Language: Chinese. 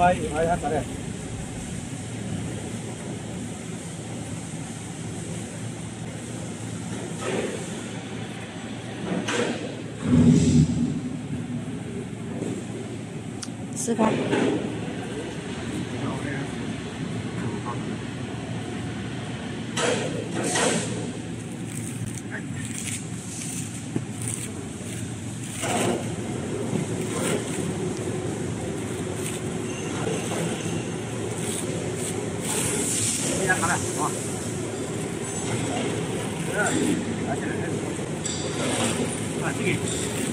我我他咋的？吃饭。啊，对，这个。